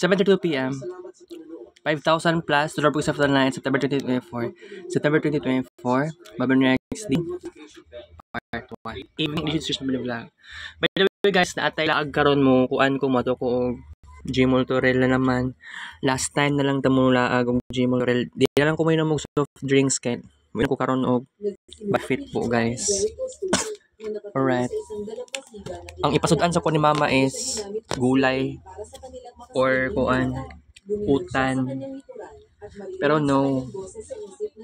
7.32 p.m. 5,000 plus to the Books of Line, September 2024. September 2024, Babin Next D. Part 1. Evening edition sa vlog. By the way guys, naatay laag karon mo, kuan ko mo to ko Gmol Torel na naman. Last time na lang tamo laag og Gmol Torel. Di lang ko may namog soft drinks kay. May ko karon og Buffet po guys. Alright. Ang ipasudan sa ko ni mama is gulay or kuan utan. Pero no,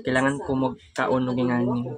kailangan ko magkaon og ingani.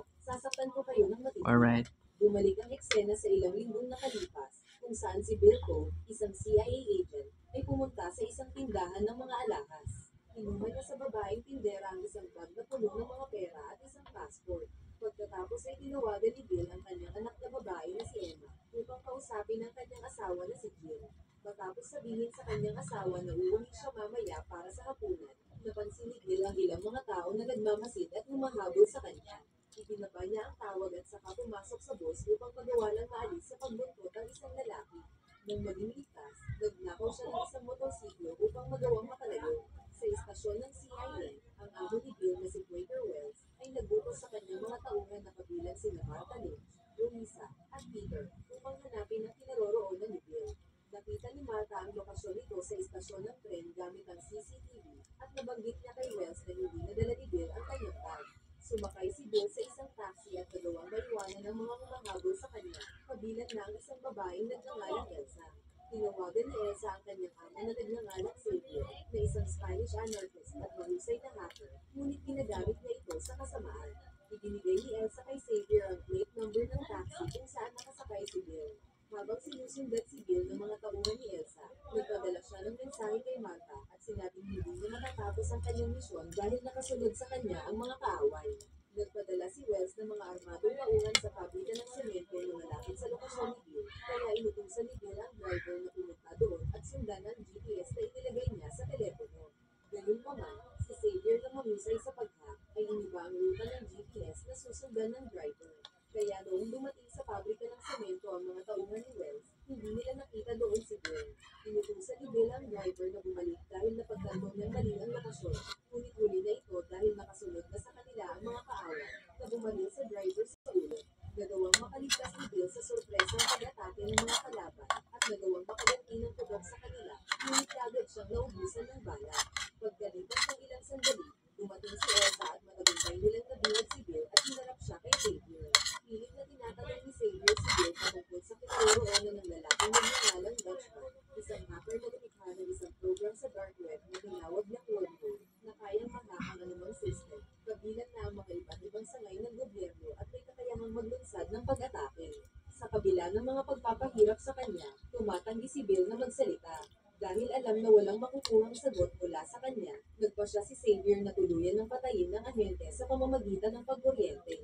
Alright. Bumalik ang eksena sa ilang linggong nakalipas kung saan si Bilko, isang CIA agent, ay pumunta sa isang tindahan ng mga alahas. Kinuha niya sa babaeng tindera ang isang bag na puno ng mga pera at isang passport. Pagkatapos ay tinawagan ni Bill ang kanyang anak na babae na si Emma upang kausapin ang kanyang asawa na si Jill. Matapos sabihin sa kanyang asawa na uuwi siya mamaya para sa hapunan, napansin ni Bill ang ilang mga tao na nagmamasid at humahabol sa kanya. Ibinaba niya ang tawag at saka pumasok sa boss upang magawa ng maalis sa pagbuntot ang isang lalaki. Nang maging ligtas, nagnakaw siya ng isang motorsiklo upang magawang makalayo. Sa istasyon ng CIA, ang amo ni Bill na si Quaker Wells ay nagbutos sa kanyang mga tauhan na kabilang sina Martha Lynch, Louisa, at Peter upang hanapin ang kinaroroonan ni Bill. Nakita ni Martha ang lokasyon nito sa istasyon ng tren gamit ang CCTV at nabanggit niya kay Wells na hindi nadala ni Bill ang kanyang tag. Sumakay si Bill sa isang taxi at nagawang maiwanan ng mga humahabol sa kanya, kabilang na ang isang babaeng nagngangalang Elsa. Tinawagan ni Elsa ang kanyang amo na nagngangalang Xavier, na isang Spanish anarchist at mahusay na hacker, ngunit ginagamit niya ito sa kasamaan. Ibinigay ni Elsa kay Xavier ang plate number ng taxi kung saan nakasakay si Bill. Habang sinusundat si Bill ng mga tauhan ni Elsa, nagpadala siya ng mensahe kay Martha at sinabing hindi niya matatapos ang kanyang misyon dahil nakasunod sa kanya ang mga kaaway. Nagpadala si Wells ng mga armadong tauhan sa pabrika ng semento na malapit sa lokasyon ni Bill, kaya inutusan ni Bill ang driver na pumunta doon at sundan ang GPS na inilagay niya sa telepono. Ganun pa man, si Xavier na mahusay sa paghack ay iniba ang ruta ng GPS na susundan ng driver. Kaya noong dumating sa pabrika ng semento ang mga tauhan ni Wells, hindi nila nakita doon si Bill. Inutusan ni Bill ang driver na bumalik dahil napagtanong ng mali ang lokasyon. Ngunit huli na ito dahil nakasunod na sa kanila ang mga kaaway na bumalik sa driver sa ulo. Nagawang makaligtas ni Bill sa sorpresang pag-atake ng mga kalaban at nagawang makaganti ng tubag sa kanila, ngunit kagad siyang naubusan ng bala. Pagkalipas ng ilang sandali, dumating si Elsa at matagumpay nilang nabiwag si Bill at hinarap siya kay Xavier. Pilit na tinatanong ni Xavier si Bill patungkol sa kinaroroonan ng lalaking nagngangalang Dutchman, isang hacker na lumikha ng isang program sa dark web na tinawag na Wormhole na kayang mahack ang anumang system, kabilang na ang mga iba't ibang sangay ng gobyerno at may kakayahang maglunsad ng pag-atake. Sa kabila ng mga pagpapahirap sa kanya, tumatanggi si Bill na magsalita. Dahil alam na walang makukuhang sagot mula sa kanya, nagpa siya si Xavier na tuluyan ng patayin ng ahente sa pamamagitan ng pagkuryente.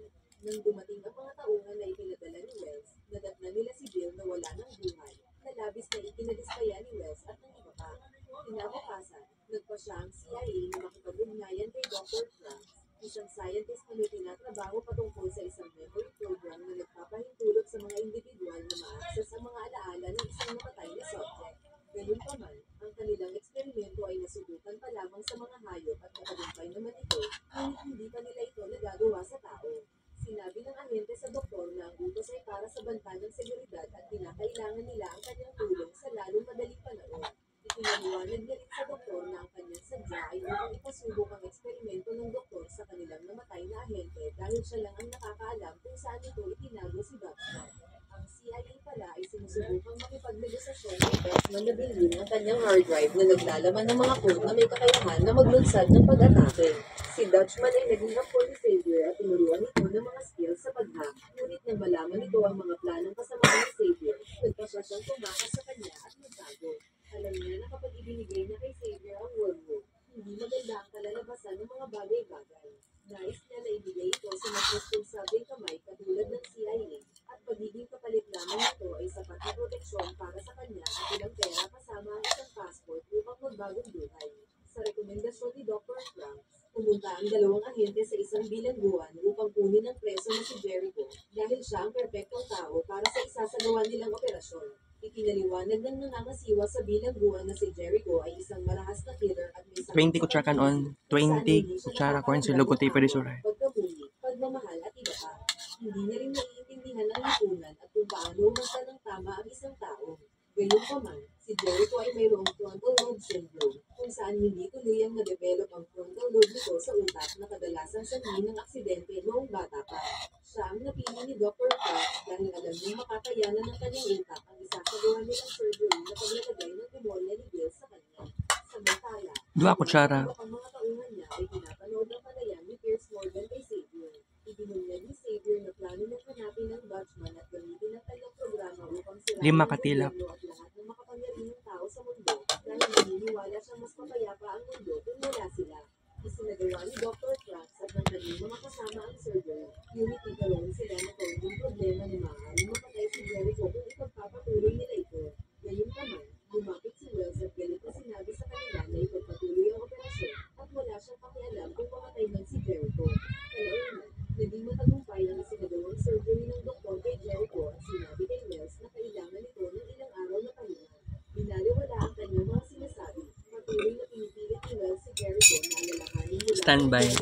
Nang dumating ang mga tauhan na ipinadala ni Wells, nadatna nila si Bill na wala ng buhay, na labis na ikinadispaya ni Wells at ng iba pa. Kinabukasan, nagpa siya ang CIA na makipag-ugnayan kay Dr. Franz, isang scientist na may tinatrabaho patungkol sa isang memory program na nagpapahintulot sa mga individual na ma-access ang mga alaala ng isang namatay na subject. Gayunpaman, ang kanilang eksperimento ay nasubukan pa lamang sa mga hayop at natagumpay naman ito, ngunit hindi pa nila ito nagagawa sa tao. Sinabi ng ahente sa doktor na ang utos ay para sa banta ng seguridad at kinakailangan nila ang kanyang tulong sa lalong madaling panahon. Ipinaliwanag niya rin sa doktor na ang kanyang sadya ay upang ipasubok ang eksperimento ng doktor sa kanilang namatay na ahente dahil siya lang ang nakakaalam kung saan ito itinago si Batman. Ang CIA pala ay sinusubukang makipagnegosasyon kay Batman na bilhin ang kanyang hard drive na naglalaman ng mga code na may kakayahan na maglunsad ng pag-atake. Si Dutchman ay naging apo ni Xavier at tinuruan ito ng mga skills sa pag-hack. Ngunit nang malaman nito ang mga planong kasamaan ni Xavier, nagpasya siyang tumakas sa kanya at magtago. Alam niya na kapag ibinigay niya kay Xavier ang wormwood, hindi maganda ang kalalabasan ng mga bagay-bagay. Nais niya na ibigay ito sa mas responsabling kamay katulad ng CIA at pagiging kapalit lamang nito ay sapat na proteksyon para sa kanya at ilang pera kasama ang isang passport upang magbagong buhay. Sa rekomendasyon ni Dr. Frank, pumunta ang dalawang ahente sa isang bilangguan upang kunin ang preso na si Jericho dahil siya ang perpektong tao para sa isasagawa nilang operasyon. Ipinaliwanag matandang nangangasiwa sa bilangguan na si Jericho ay isang marahas na killer at may sakit 20 sa kutsara katawan, kanon. 20 kutsara corn sa logo tape di suray. pagkahuli, pagmamahal at iba pa. Hindi niya rin naiintindihan ang lipunan at kung paano umasa ng tama ang isang tao. Gayunpaman, si Jericho ay mayroong frontal lobe syndrome kung saan hindi tuluyang na-develop ang frontal lobe nito sa utak na kadalasang sanhi ng aksidente noong bata pa. Siya ang napili ni Dr. Kraft dahil alam niyang makakayanan ng kanyang utak ang isasagawa nilang upang sirain Lima katilap. kung. Isinagawa ni Dr. Kraft at ng kanyang mga kasama ang surgery. Ngunit nagkaroon sila ng kaunting problema na maaaring mapatay si Jericho kung ipagpapatuloy nila ito. Gayunpaman, lumapit si Wells at galit na sinabi sa kanila na ipagpatuloy ang operasyon at wala siyang pakialam kung pamatay man si Jericho. Kalaunan, naging matagumpay ang isinagawang surgery ng doktor kay Jericho at sinabi kay Wells na kailangan nito ng ilang araw na pahinga. Binaliwala ang kanyang mga sinasabi. Patuloy na pinipilit ni Wells si Jericho na alalahanin mula Standby. sa ang tungkol sa kinaroroonan ni Batman. Sa kabila ng kanyang panginilit sa krimen, lalo sa pananakot ng ulo ang nararamdaman ni Jericho.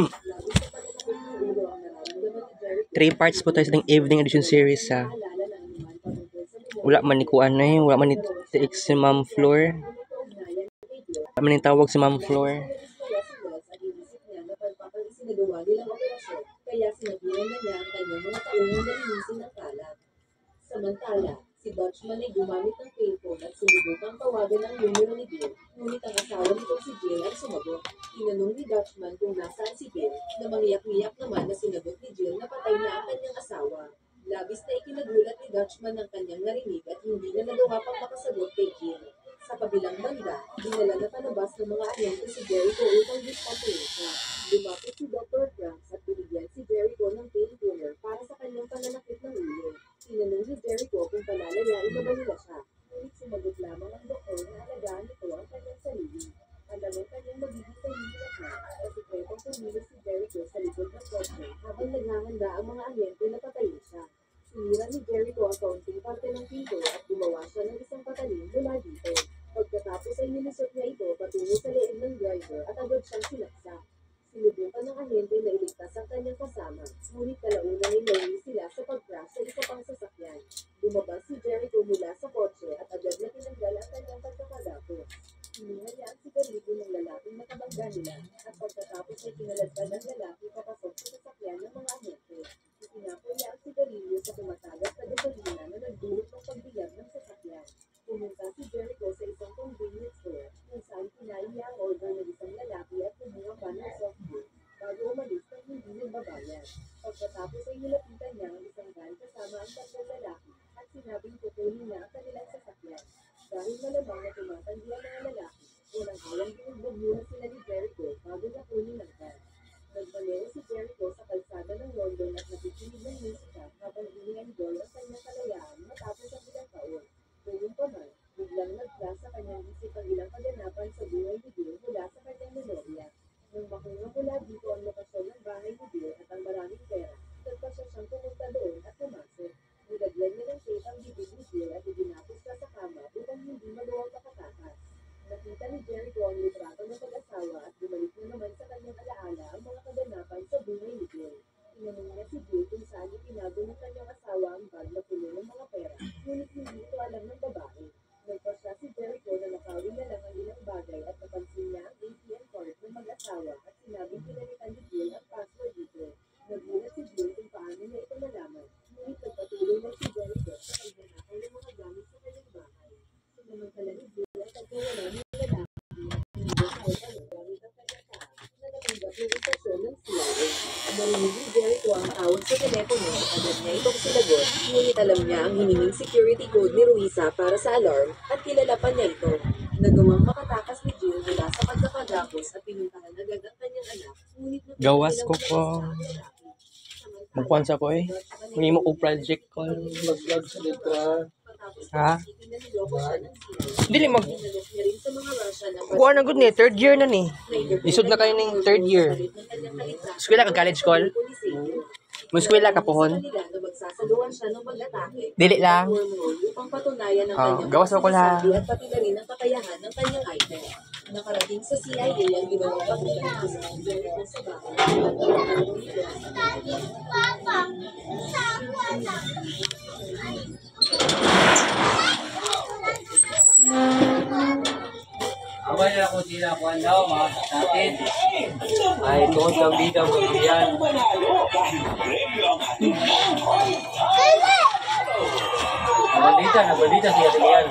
Three parts po tayo sa evening edition series sa memorya wala man ni kuan eh, wala man ni si Ma'am Floor. Wala man ni tawag si Ma'am Floor. Kaya si Wells at inisip niya na pagpapasinagawa nilang operasyon, kaya sinabihan na niya ang kanyang mga taungan na linisin ng kalat. Samantala, si Dutchman ay gumamit ng payphone at sinubukang tawagan ang numero ni Bill, ngunit ang asawa nito si Jill ay sumagot. Tinanong ni Dutchman kung nasaan si Bill, na mangiyak-ngiyak naman na sinagot ni Jill na patay na ang kanyang asawa. Labis na ikinagulat ni Dutchman ang kanyang narinig at hindi na nagawa pang makasagot kay Jill. Sa kabilang banda, dinala na palabas ng mga ahente si Jericho upang dispatcherin siya. Lumapit si Dr. Franks at binigyan si Jericho ng painkiller para sa kanyang pananakit ng ulo. Tinanong ni Jericho kung palalayain na ba nila siya. Ngunit sumagot lamang ang doktor na alagaan nito ang kanyang sarili. Alam ang kanyang magiging tahimik na sa sikretong pumilos si Jericho sa likod ng kotse habang naghahanda ang mga ahente na patayin siya. Ni Jericho ang kaunting parte ng pinto at gumawa siya ng isang patalim mula dito. Pagkatapos ay nilusot niya ito patungo sa leeg ng driver at agad siyang sinaksak. Sinubukan ng ahente na iligtas ang kanyang kasama, ngunit kalaunan ay nauli sila sa pag-crash sa isa pang sasakyan. Lumabas si Jericho mula sa kotse at agad na tinanggal ang kanyang pagkakadapos. Hinihan niya ang sigarilyo ng lalaking nakabangga nila at pagkatapos ay kinaladkad ng lalaki papasok sa sasakyan ng mga ahente. Itinapoy niya ang sigarilyo sa tumatagas na gasolina na nagdulot ng pagbiyag ng sasakyan. Pumunta si Jericho sa isang convenience store kung saan kinain niya ang order ng isang lalaki at kumuha pa ng soft drink bago umalis ng hindi nagbabayad. Pagkatapos ay nilapitan niya ang isang van kasama ang tatlong lalaki at sinabing kukunin niya ang kanilang sasakyan. Dahil malamang na tumatanggi ang mga lalaki, walang hawang binugbog tawag sa telepono at agad niya itong sinagot, ngunit alam niya ang hininging security code ni Ruisa para sa alarm at kilala pa niya ito. Nagawang makatakas ni Jill mula sa pagkakagapos at pinuntahan agad ang kanyang anak, ngunit Gawas ko po. Magkuhan sa ko eh. Kung mo ko project ko. Mag-vlog sa letra. Patapos Ha? Dili mag kuha na good ni third year na ni. Lisod na kayo ng third year. Eskwela ka college call? Muskwela ka pohon. Dili lang. Oh, gawas ako lang. at pati na rin ang kakayahan ng kanyang item. Nakarating sa CIA ang ginawang pagkakalito sa Jericho sa bahay. Abay na kung sila kuhan daw, mga natin. Ay, tuon sa bida mo yan. Nabalita, nabalita siya yan.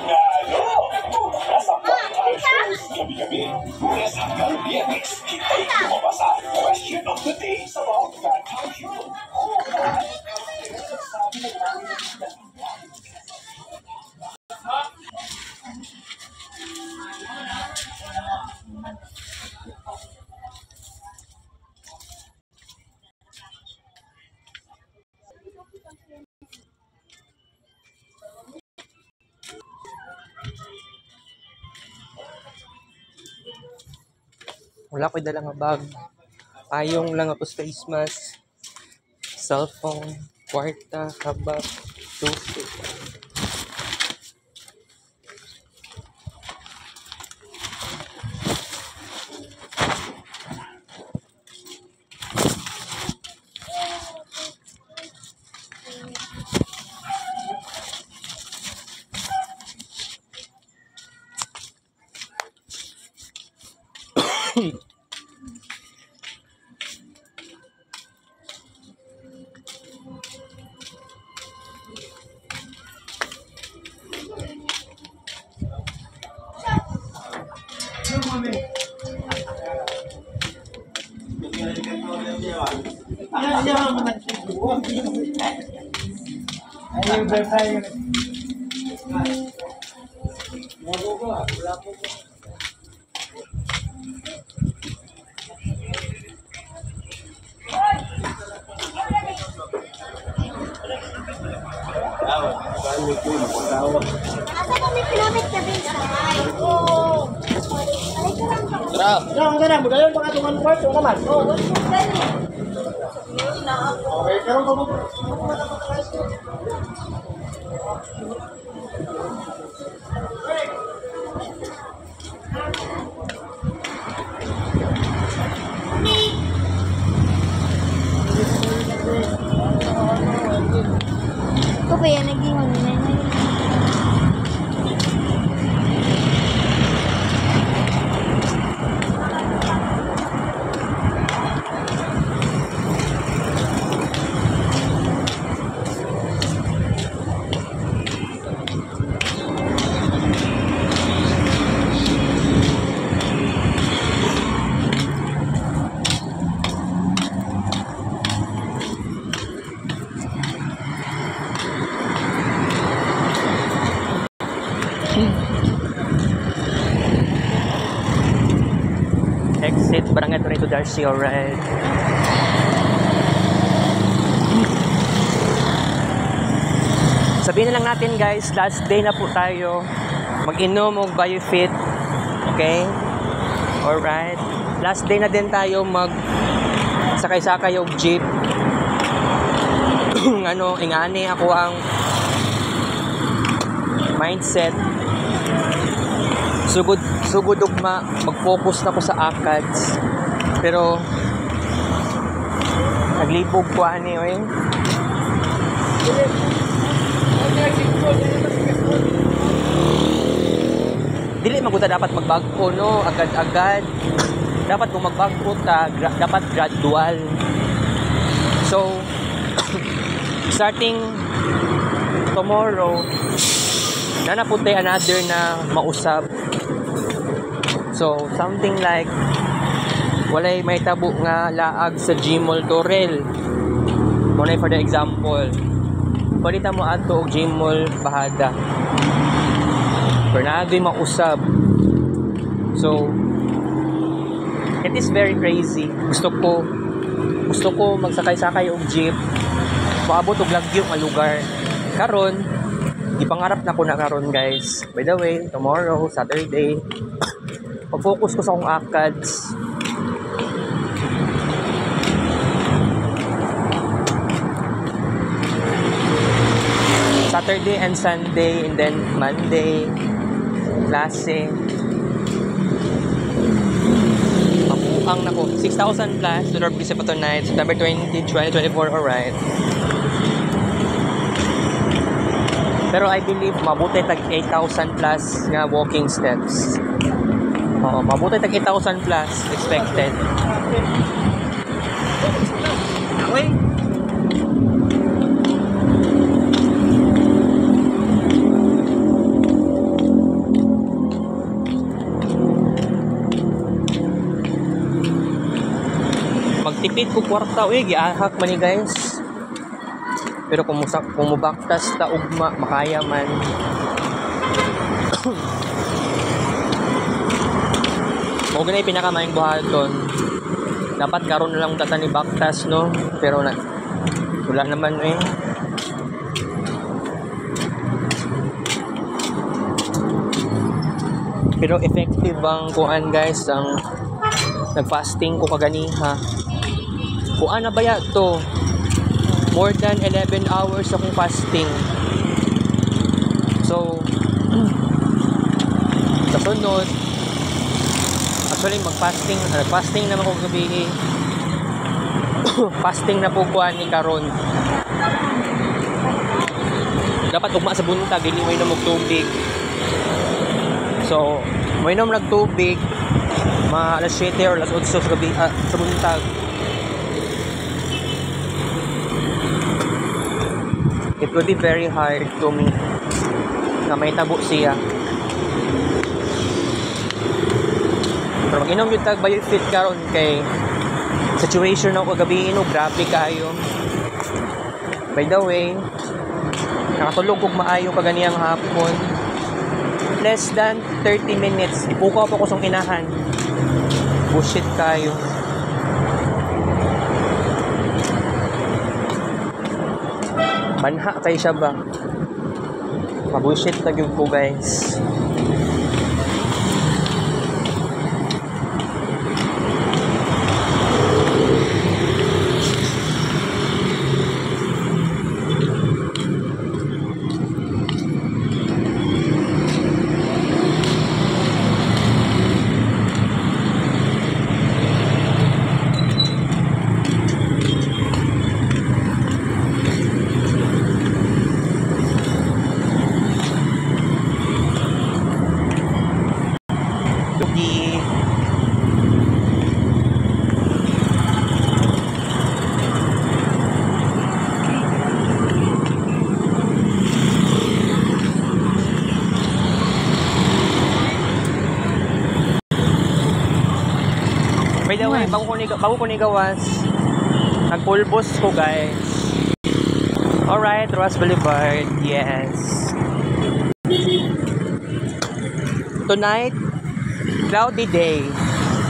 Wala ko'y dala nga bag. Payong lang ako face mask. Cellphone, kwarta, kabak, toothpick. Asa kami pinapit ka din sa Oo. Ay, karang ka. Tara! Ang ganun, magayon pa katong one part, naman. Oo, Darcy, alright. Sabihin na lang natin guys, last day na po tayo. Mag-inom o biofit. Okay? Alright. Last day na din tayo mag sakay-sakay og jeep. ano, ingani ako ang mindset sugod sugod ugma mag-focus na ko sa ACADS pero naglibog ko ani oy. Dili maguta dapat magbagko no? Agad-agad. Dapat kung magbagko ta gra- dapat gradual. So starting tomorrow na napunta another na mausap So, something like walay may tabo nga laag sa Gmall Torel. Muna for the example. Palita mo ato og Gmall Bahada. Pero naagay mausab. So, it is very crazy. Gusto ko gusto ko magsakay-sakay og jeep. Maabot og lagyo nga lugar. Karon, ipangarap na ko na karon guys. By the way, tomorrow, Saturday, pag-focus ko sa akong ACADS. Saturday and Sunday, and then Monday, klase. Mabuang na ko. 6,000 plus, to Lord Bishop tonight, September 20, 2024, alright. Pero I believe mabuti tag 8,000 plus nga walking steps. Oo, mabuti tag 8,000 plus expected. Ko kwarta, uy, giahak man ni guys. Pero kung, musak, kung mubaktas ta ugma, makaya man. o ganay pinakamayang buhaton. Dapat karon lang tata ni baktas, no? Pero na, wala naman eh. Pero effective ang kuan guys ang nag-fasting ko kaganiha. Kuan na ba ya to? more than 11 hours akong fasting. So, sa sunod, actually mag-fasting, uh, fasting naman ko gabi fasting na po kuha ni Karon. Dapat ugma sa buntag, hindi mo inom og tubig. So, inom nag tubig, mga alas 7 or alas 8 sa gabi, ah, sa buntag. It will be very hard to me na may tabo siya. Pero mag-inom yung tag biofit karon kay situation ako kagabi no grabe kayo. By the way, nakatulog kog maayo kaganiyang hapon. Less than 30 minutes. Ipukaw pa ko sa inahan. Bullshit kayo. Manha kay siya ba? Mabullshit na ko guys. Lugi. By way, bago ko ni bago ko ni gawas, nagpulbos ko guys. Alright, Ross Boulevard, yes. Tonight, cloudy day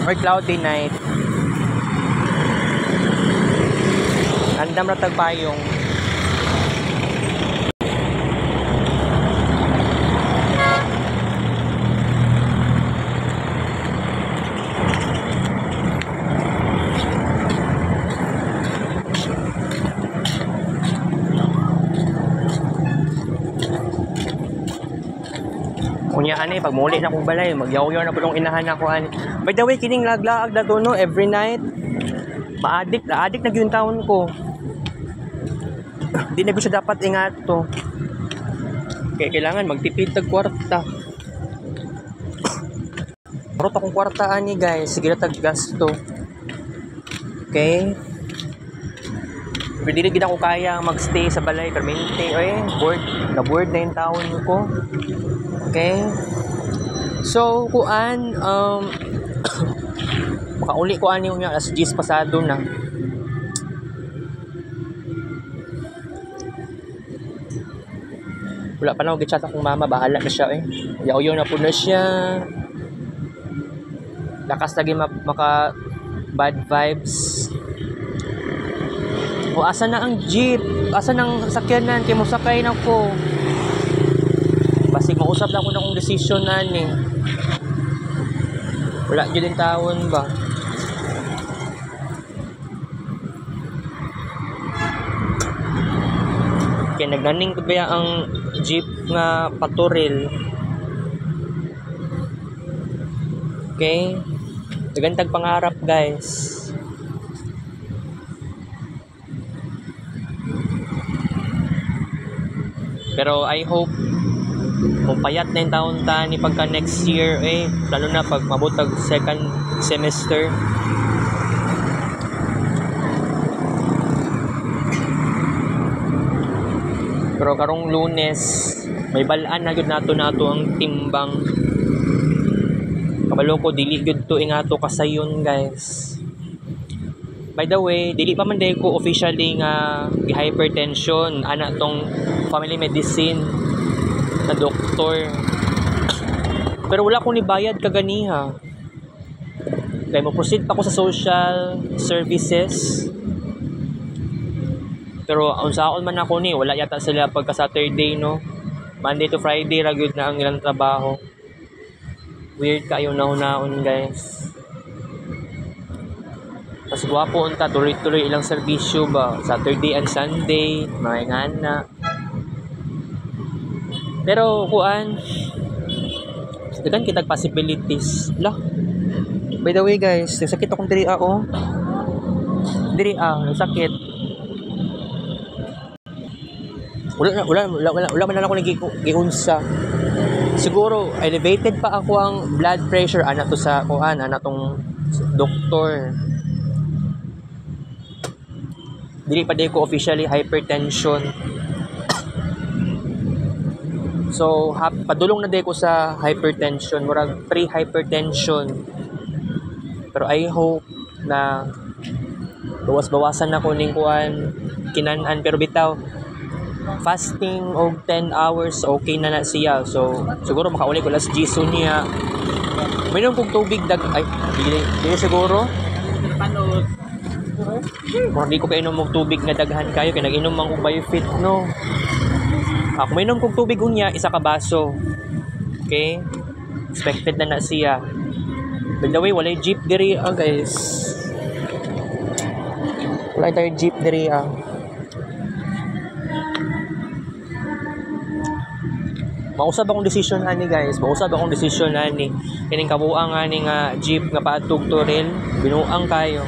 or cloudy night. Andam na tagpayong. Kunya ani pag muli na kong balay, magyaw-yaw na pulong inahan ako ani. By the way, kining laglaag na to no every night. Ma-addict, na-addict na gyud taon ko. Di na ko dapat ingat to. Kaya kailangan magtipid tag kwarta. Marot akong kwarta ani guys, sige na tag gasto. Okay? Pero dili gid ako kaya magstay sa balay permanente. Oy, bored, na bored na yung taon ko. Okay? So, kuan, um, makauli ko ani niya, alas 10 pasado na. Wala pa na ako gichat akong mama, bahala na siya eh. Yaw-yaw na po na siya. Lakas lagi ma- maka bad vibes. O asa na ang jeep? Asa nang sakyanan? Kaya mo sakay na ko. Basig mausap na ko na kong desisyon na ni. Wala dyan din taon ba? Kaya nagnaning ko ba ang jeep nga paturil. Okay? Gagantag pangarap, guys. Pero I hope kung payat na yung taon ta ni pagka next year eh lalo na pag mabutag second semester. Pero karong lunes may balaan na gyud nato nato ang timbang. Kabalo ko dili gyud to ingato kasayon guys By the way, dili pa man day ko officially nga hypertension ana tong family medicine na doktor. Pero wala akong nibayad kaganiha. Kaya mo proceed pa ako sa social services. Pero unsaon man ako ni, wala yata sila pagka Saturday no. Monday to Friday ra gyud na ang ilang trabaho. Weird kayo na hunaon guys. Mas gwapo unta tuloy-tuloy ilang serbisyo ba? Saturday and Sunday mga ngana pero kuan dagan kitag possibilities. Lah. By the way guys nagsakit akong diri ako. Diri ah nagsakit wala na- wala wala wala, wala man lang ako nagiunsa siguro elevated pa ako ang blood pressure. Ana to sa kuan ana tong doktor dili pa ko officially hypertension. So hap, padulong na day ko sa hypertension. Murag pre-hypertension. Pero I hope na bawas-bawasan na ko ning kuan kinanan pero bitaw fasting og 10 hours okay na na siya. So siguro makauli ko last Giso niya. Mayroon kong tubig dag ay dili, dili siguro kung hindi ko kainom mong tubig nga daghan kayo, kaya nag-inom man kong biofit, no? Ako may inom kong tubig unya, isa ka baso. Okay? Expected na na siya. By the way, walay jeep diri ah, guys. Wala tayo jeep diri ah. Mausab akong desisyon ani guys. Mausab akong desisyon ani. Kining kabuang ani nga jeep nga paatog to rail. Binuang kayo.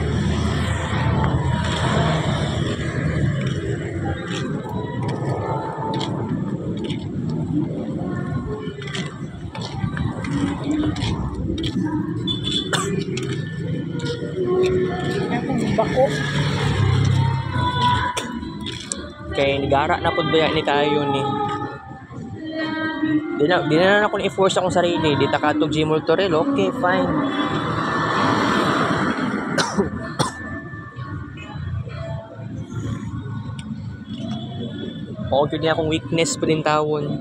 Nigara na pud baya ni kayo ni. Di na, na ako i-force akong sarili. Di ta katog Gmol Torel. Okay, fine. Oo, yun niya akong weakness po din tawon.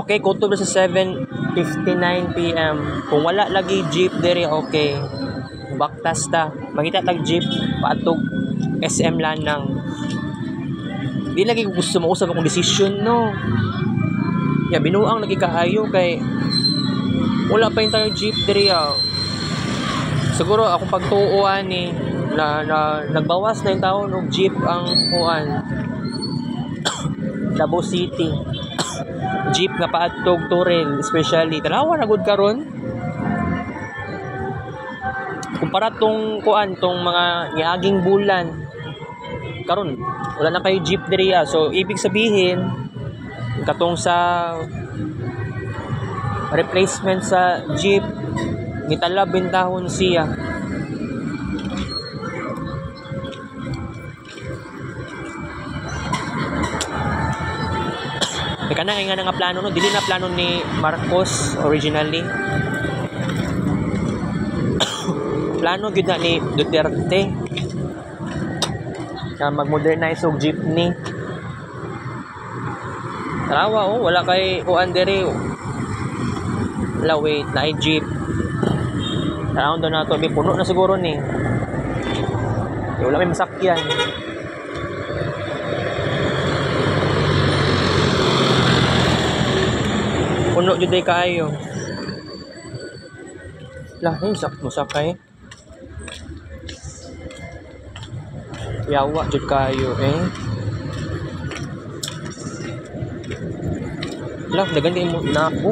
Okay, kutob na sa 7.59 p.m. Kung wala lagi jeep diri, okay. Baktas ta. Makita tag jeep, paatog SM Lanang. Di lagi ko gusto mausap akong desisyon, no. Ya, binuang lagi kay wala pa yung tayo jeep diri ah. Siguro akong pagtuuan ni na, na nagbawas na yung taon og jeep ang kuan Davao City. Jeep nga paadtog Turel especially. Tanawa na gud karon. Kumpara tong kuan tong mga niaging bulan karon wala na kayo jeep diri ah. so ibig sabihin katong sa replacement sa jeep nitalab bintahon siya May kana nga nga plano no, dili na plano ni Marcos originally. plano gyud na ni Duterte na mag-modernize og jeepney. Tarawa oh, wala kay kuan diri. Wala wait, na jeep. Taraw daw na to, may puno na siguro ni. Eh, wala may masakyan. Puno jud kaayo. Lahi sak mo sakay. Yawa jud kayo eh. Wala, dagan kayo mo na ako.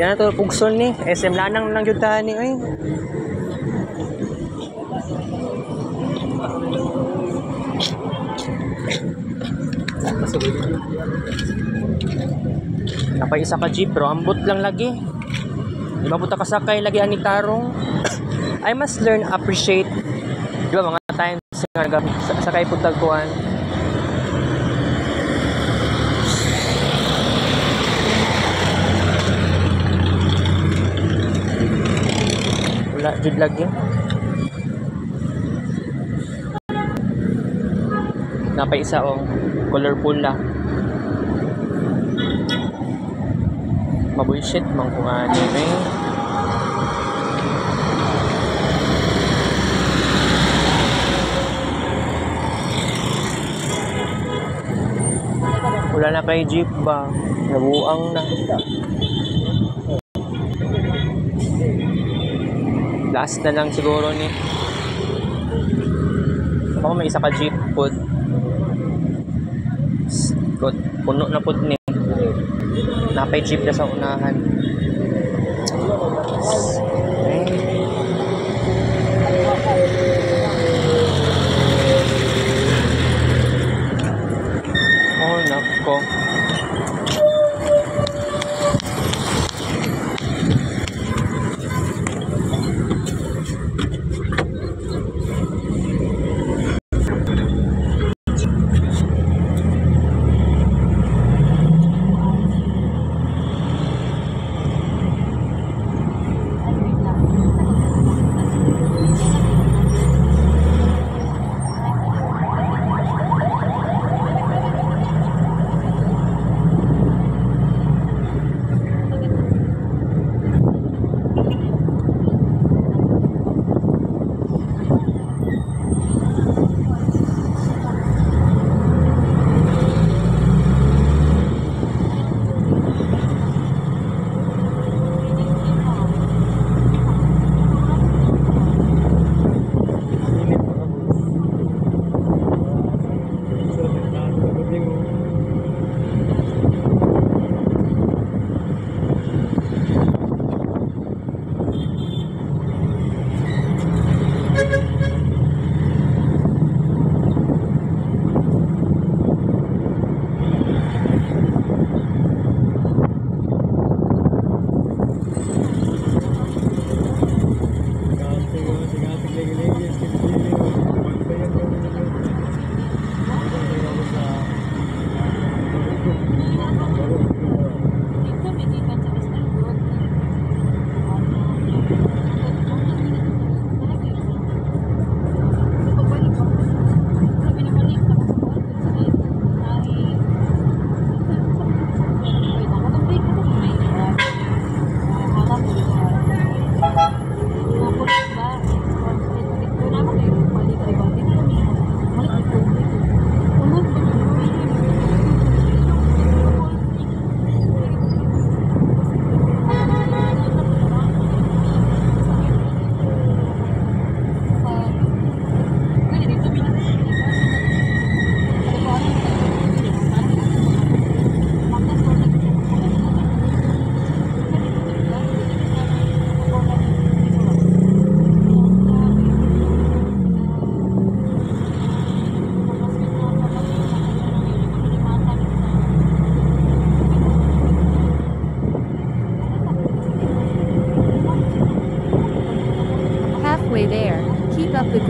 Hindi na ito pugson ni. SM lanang nang yutahan ni, oy. Napay isa ka jeep bro, ambot lang lagi. Di ba puta kasakay lagi ani tarong. I must learn appreciate. Di ba mga times nga sakay pud Wala jud lagi. Napay isa oh, colorful la. Mabullshit man kung ani eh. Wala na kay jeep ba? Nabuang na. Last na lang siguro ni. Ako may isa ka jeep pod. Good. Puno na pod ni. Napay jeep na sa unahan. Oh, nako.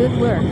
Good work.